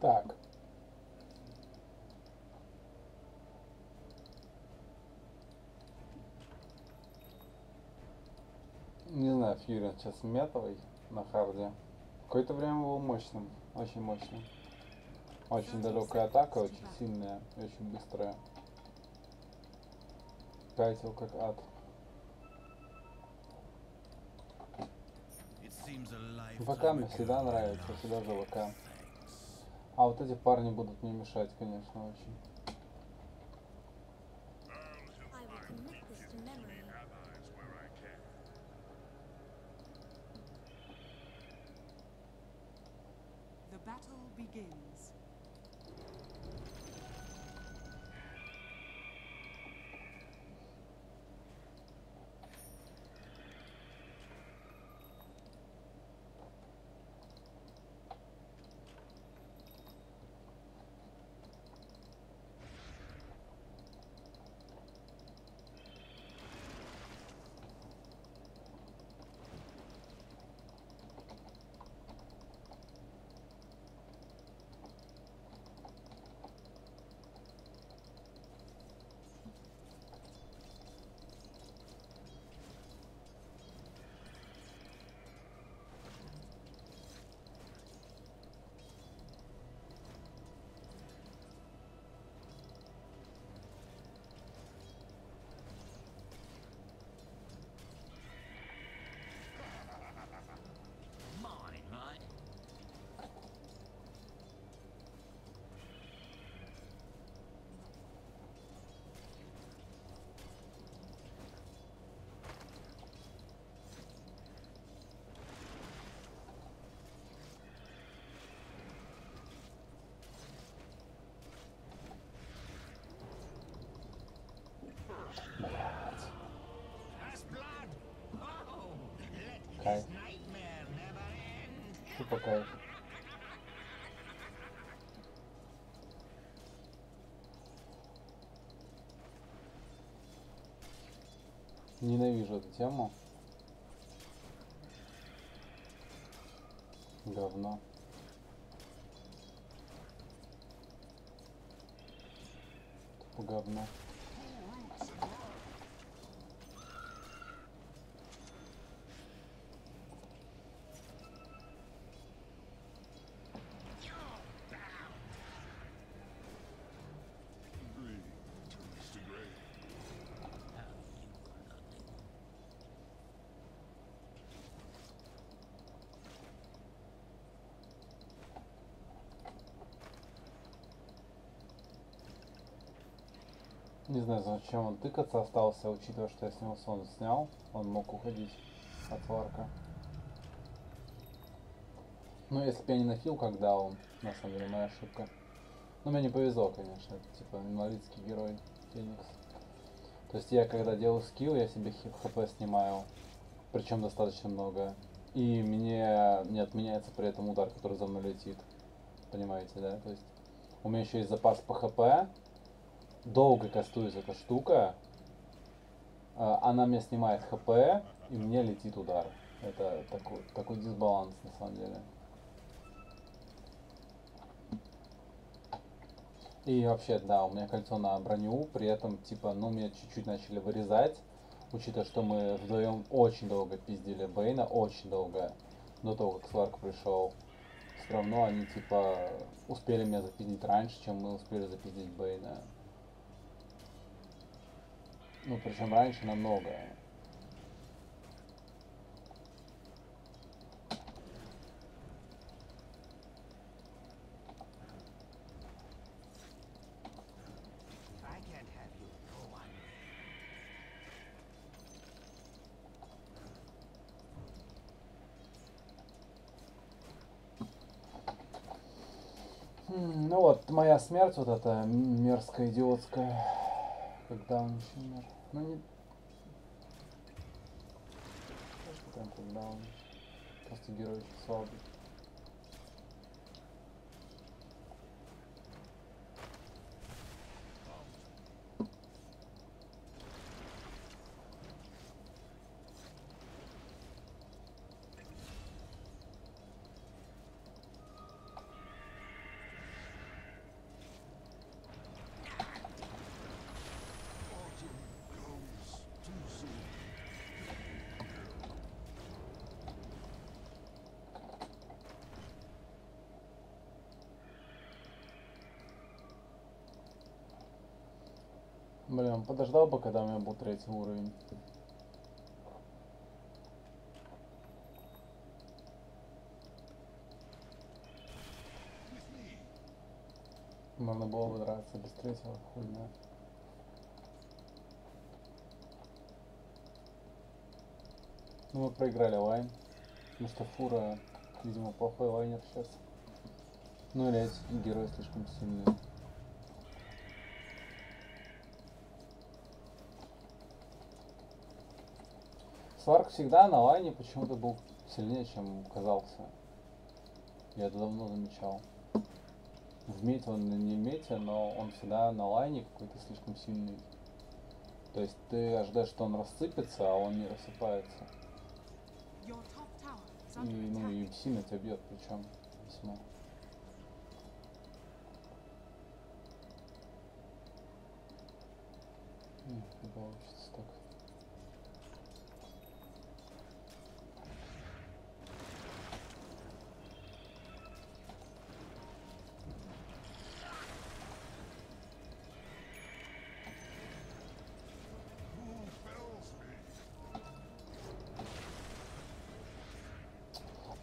Так. Не знаю, Фьюрин сейчас метовый на харде. Какое-то время был мощным, очень мощным. Очень далекая атака, очень сильная и очень быстрая. Кайтил как ад. ВК мне всегда нравится, всегда за ВК. А вот эти парни будут мне мешать, конечно, очень. Begins. End. Тупо. Ненавижу эту тему. Говно. Тупо говно. Не знаю, зачем он тыкаться остался, учитывая, что я с него сон снял. Он мог уходить от варка. Ну, если бы я не нафил, когда он, на самом деле, моя ошибка. Ну, мне не повезло, конечно, это, типа, инвалидский герой Феникс. То есть я, когда делаю скилл, я себе хп снимаю, причем достаточно много. И мне не отменяется при этом удар, который за мной летит. Понимаете, да? То есть у меня еще есть запас по хп, долго кастуется эта штука, а, она мне снимает хп, и мне летит удар. Это такой, такой дисбаланс на самом деле. И вообще, да, у меня кольцо на броню, при этом, типа, ну, меня чуть-чуть начали вырезать, учитывая, что мы вдвоем очень долго пиздили Бейна, очень долго, до того, как Сварк пришел. Все равно они, типа, успели меня запиздить раньше, чем мы успели запиздить Бейна. Ну, причем раньше намного. Ну вот, моя смерть вот эта мерзкая, идиотская. Когда он еще умер. Ну не... Что там, когда он... Просто герой слабый. Блин, подождал бы, когда у меня был третий уровень. Можно было бы драться без третьего хуйня. Ну, мы проиграли лайн. Потому что фура, видимо, плохой лайнер сейчас. Ну или эти герои слишком сильные. Сварк всегда на лайне почему-то был сильнее, чем казался. Я это давно замечал. В мете он не мете, но он всегда на лайне какой-то слишком сильный. То есть ты ожидаешь, что он рассыпется, а он не рассыпается. И, ну, и сильно тебя бьет, причем весьма. Не получится так.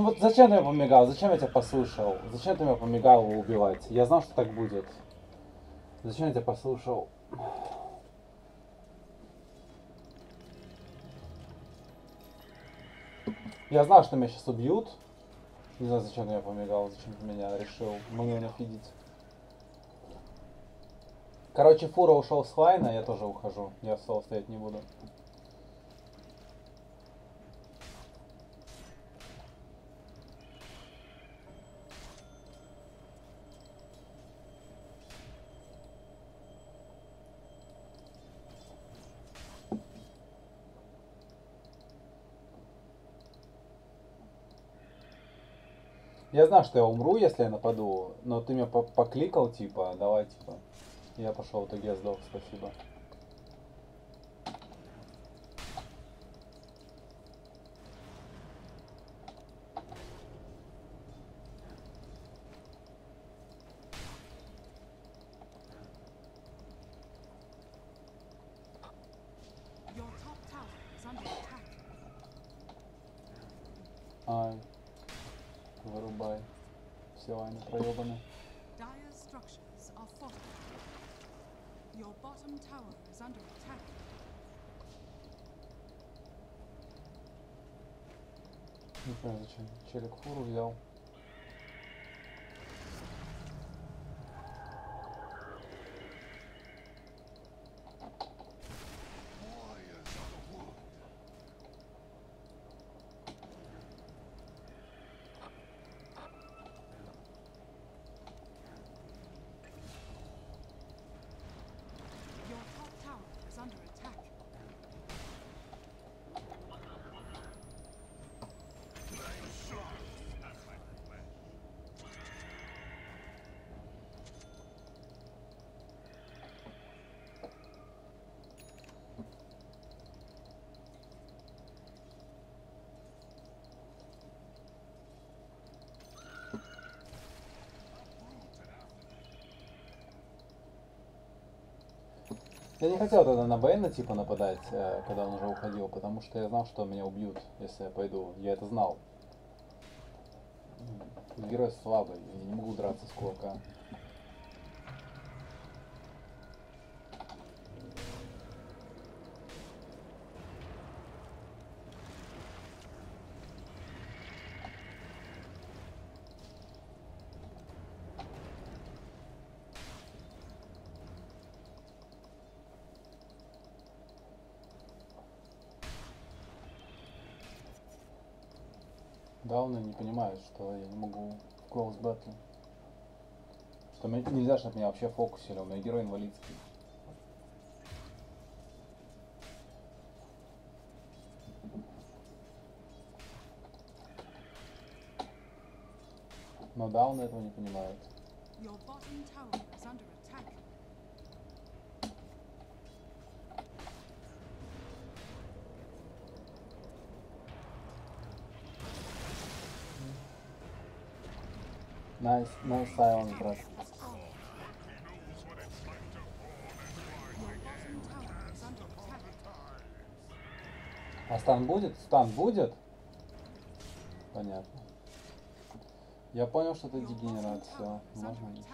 Ну вот зачем ты меня помигал? Зачем я тебя послушал? Зачем ты меня помигал его убивать? Я знал, что так будет. Зачем я тебя послушал? Я знал, что меня сейчас убьют. Не знаю, зачем ты меня помигал, зачем ты меня решил мне нафидить. Короче, Фура ушел с лайна, я тоже ухожу. Я в стоять не буду. Я знаю, что я умру, если я нападу, но ты меня по- покликал, типа, давай, типа. Я пошел, в итоге я сдох, спасибо. Your top tower is under attack. Ай. Вырубай. Все лайны проебаны. Dire structures are fortified. Your bottom tower is under attack. Не понимаю, зачем челик фуру взял. Your top tower is under attack. Я не хотел тогда на Бэйна типа нападать, э, когда он уже уходил, потому что я знал, что меня убьют, если я пойду. Я это знал. Герой слабый, я не могу драться с кулака. Дауны не понимают, что я не могу close battle. Что мне нельзя, чтобы меня вообще фокусили, у меня герой инвалидский. Но дауны этого не понимают. Your Nice, nice silent, брат. А stun будет? Stun будет? Понятно. Я понял, что это дегенерация, все. Можно еще.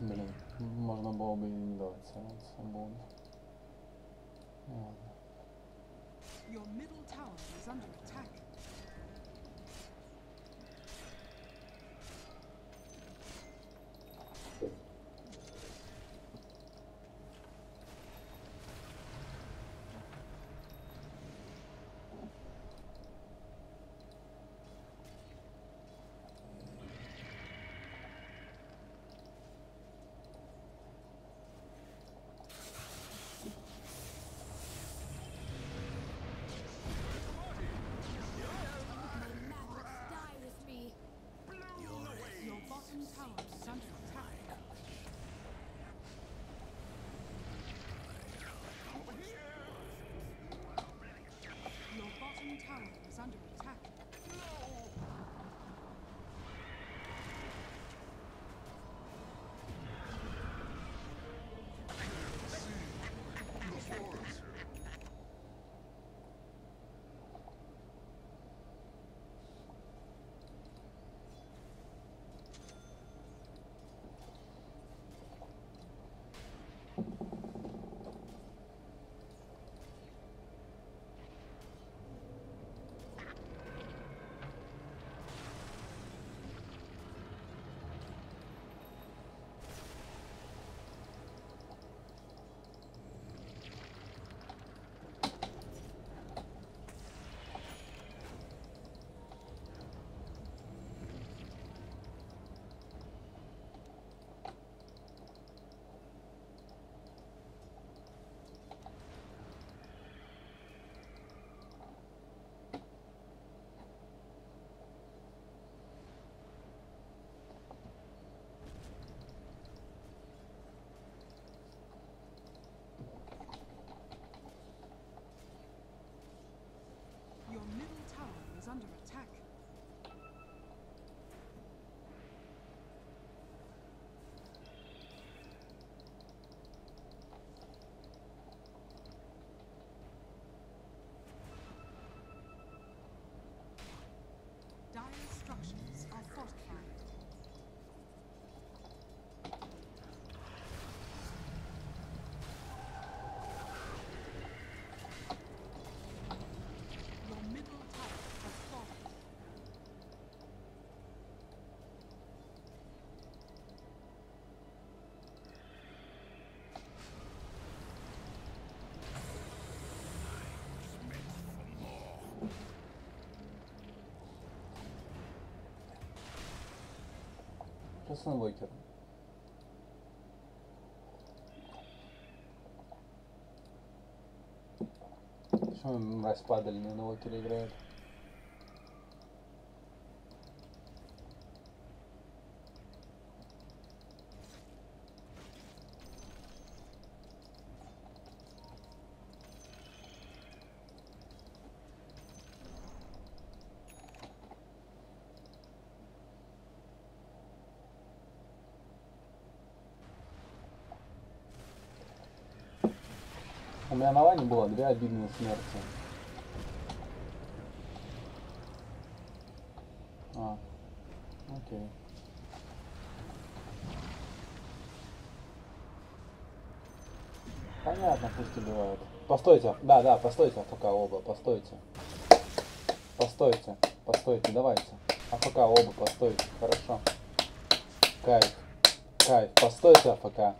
Блин, можно было бы и не давать сразу свободу. Ладно. Bottom tower is under attack. Что с инвокером? Почему мразь падали на инвокере играет? У меня на лане было две обидные смерти. А, окей. Понятно, пусть убивают. Постойте, да, да, постойте, АФК оба, постойте. Постойте, постойте, давайте. АФК оба, постойте, хорошо. Кайф, кайф, постойте, АФК.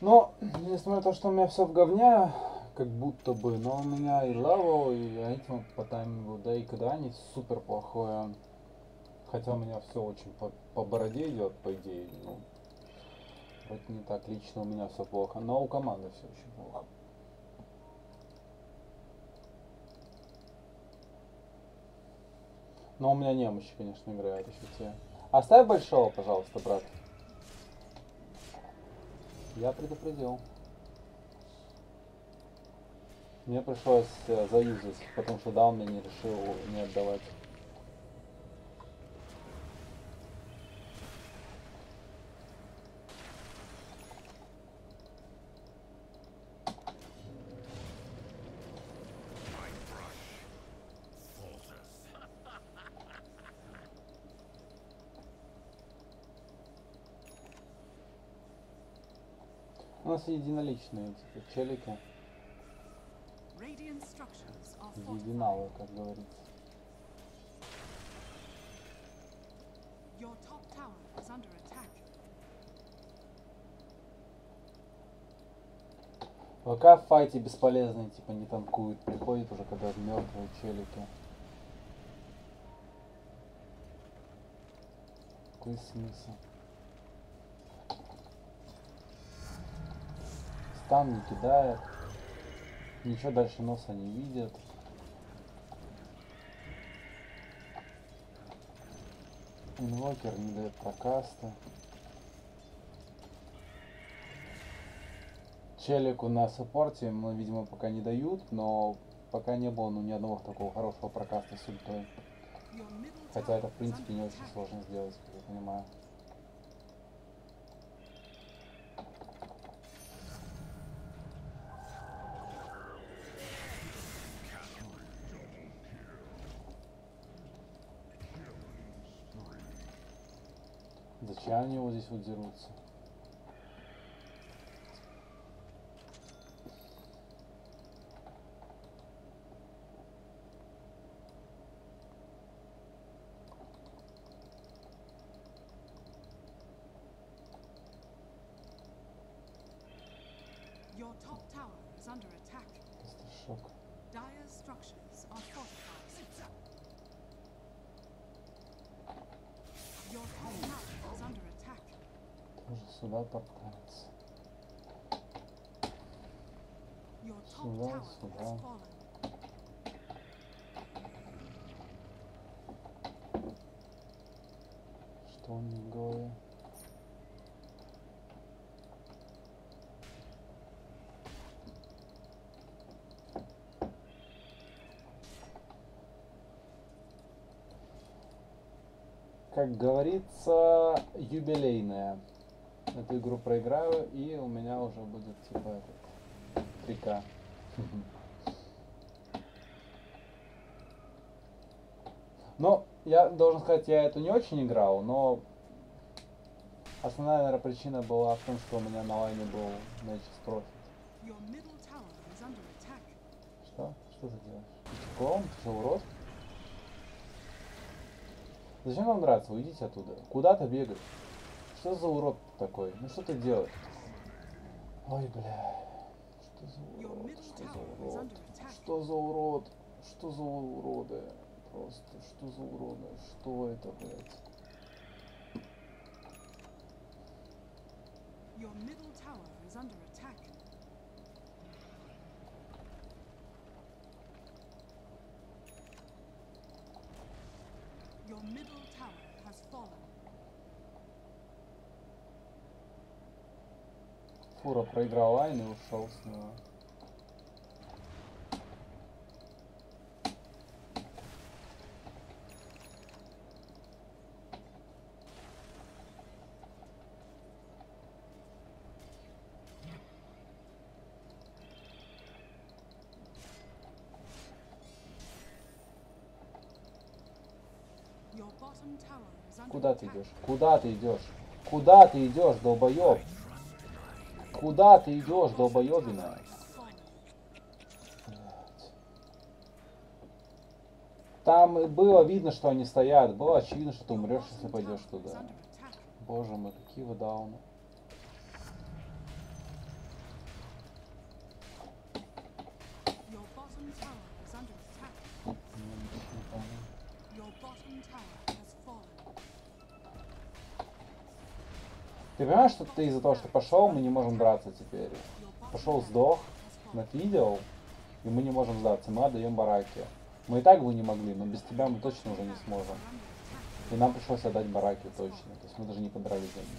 Но, несмотря на то, что у меня все в говне, как будто бы, но у меня и левел, и этим по таймингу, да и когда они супер плохое. Хотя у меня все очень по, по бороде идет, по идее, ну, вот не так лично у меня все плохо, но у команды все очень плохо. Но у меня немощи, конечно, играют еще те. Оставь большого, пожалуйста, брат. Я предупредил. Мне пришлось э, заюзать, потому что даун мне не решил не отдавать. У нас единоличные типа челики, единалы, как говорится. Your top tower is under attack. ВК в файте бесполезные, типа не танкуют, приходит уже когда мертвые челики. Какой смысл? Стан не кидает. Ничего дальше носа не видит. Инвокер не дает прокаста. Челику на саппорте мы, видимо, пока не дают, но пока не было ну, ни одного такого хорошего прокаста с ультой. Хотя это, в принципе, не очень сложно сделать, как я понимаю. Зачем они его здесь вот дерутся? Your top tower is under attack. Просто шок. Dire structures are fortified. Your top tower is under attack. Тоже сюда топтается. Your top Сюда, tower сюда. has fallen. Что голове? Как говорится, юбилейная. Эту игру проиграю, и у меня уже будет типа этот 3К. Но я должен сказать, я эту не очень играл, но основная, наверное, причина была в том, что у меня на лайне был Nature's Profit. Что? Что ты делаешь? Ты клоун? Ты урод? Зачем вам драться? Уйдите оттуда. Куда ты бегаешь? Что за урод такой? Ну что ты делаешь? Ой, бля. Что за урод? Что за урод? Что за урод? Что за уроды? Просто что за уроды? Что это, блядь? Your middle tower is under attack. Your middle tower has fallen. Фура проиграл лайн и ушел с него. Your bottom tower is under Куда ты идешь? Куда ты идешь? Куда ты идешь, долбоеб? Куда ты идешь, долбоебина? Там было видно, что они стоят. Было очевидно, что ты умрешь, если пойдешь туда. Боже мой, какие вы дауны. Ты понимаешь, что ты из-за того, что пошел, мы не можем драться теперь. Пошел, сдох, fallen. нафидел, и мы не можем сдаться. Мы отдаем бараки. Мы и так бы не могли, но без тебя мы точно уже не сможем. И нам пришлось отдать бараки точно. То есть мы даже не подрались за них.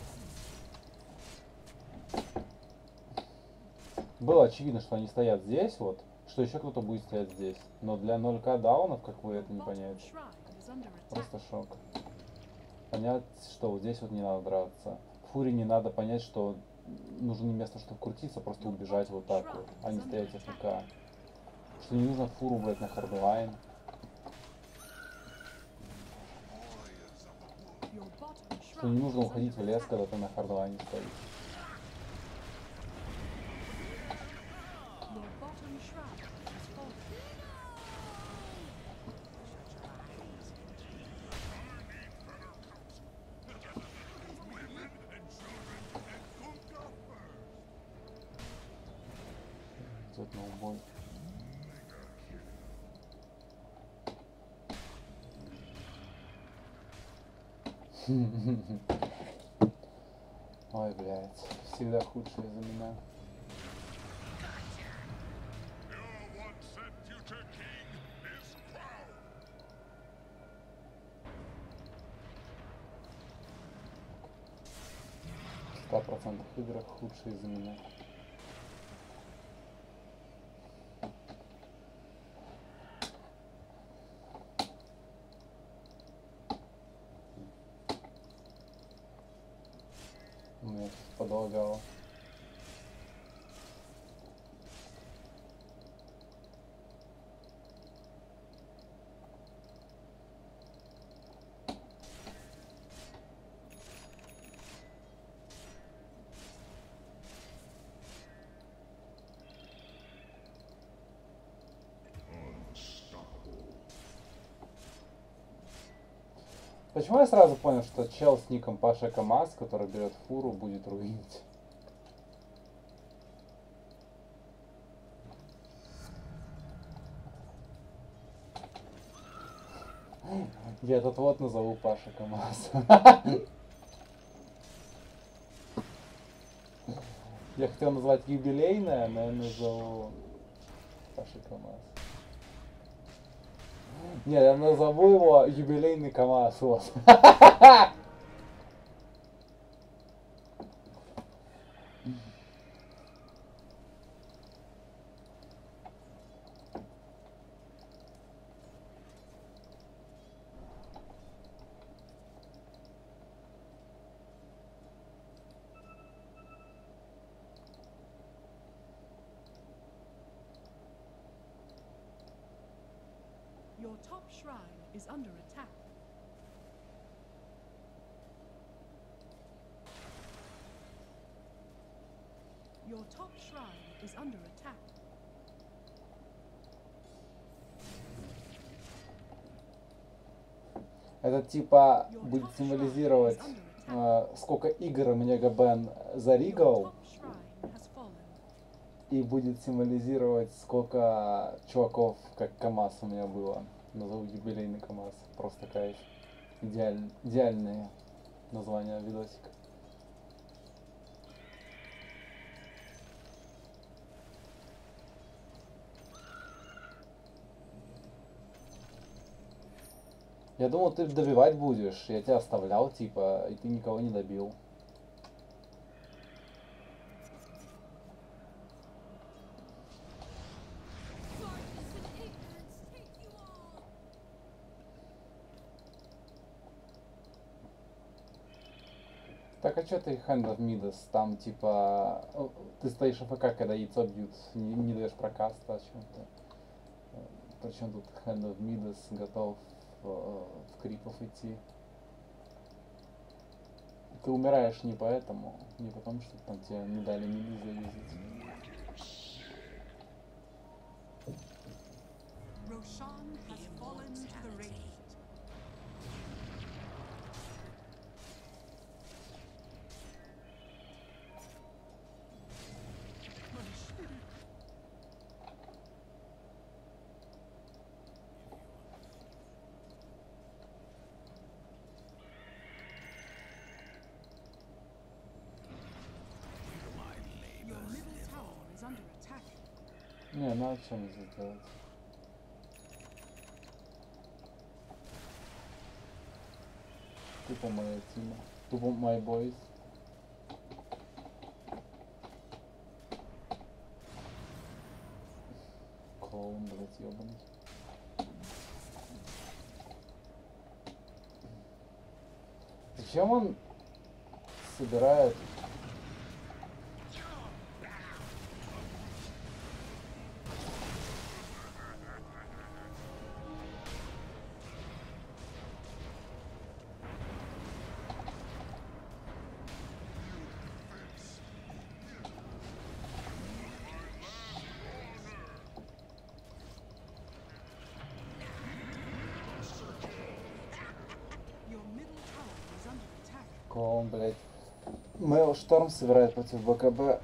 Было очевидно, что они стоят здесь, вот, что еще кто-то будет стоять здесь. Но для 0к даунов, как вы это не attack. Просто шок. Понять, что вот здесь вот не надо драться. Фури не надо понять, что нужно не место, чтобы крутиться, просто убежать вот так вот, а не стоять AFK. Что не нужно фуру брать на hard lane. Что не нужно уходить в лес, когда ты на hard lane стоишь. Your bottom shrine has fallen. Идет на убой. Ой, блядь. Всегда худшее за меня. Your once and future king is crowned. В 100% играх худшие за меня. У меня тут подлагало. Почему я сразу понял, что чел с ником Паша КамАЗ, который берет фуру, будет руинить? Я этот вот назову Паша КамАЗ. Я хотел назвать юбилейное, но я назову Паша КамАЗ. Нет, я назову его юбилейный КамАЗ. Your top shrine is under attack. Your top shrine is under attack. Это типа будет символизировать, э, сколько игр Мега Бен Your заригал, и будет символизировать, сколько чуваков, как КамАЗ у меня было. Назову юбилейный КамАЗ. Просто кайф. Идеаль... Идеальное название видосика. Я думал, ты добивать будешь. Я тебя оставлял, типа, и ты никого не добил. Так, а что ты of Midas? Там, типа, э, ты стоишь АФК, когда яйцо бьют, не, не даешь прокаста о чем-то. Причем тут of Midas готов э, в крипов идти. Ты умираешь не поэтому, не потому что там тебе не дали миды завизить. Roshan has fallen to the Radiant. Не, ну а что мне здесь делать? Тупо моя тима. Тупо my boys. Клоун, блять, ёбаный. Зачем он собирает клоун, блять? Мэл Шторм собирает против БКБ.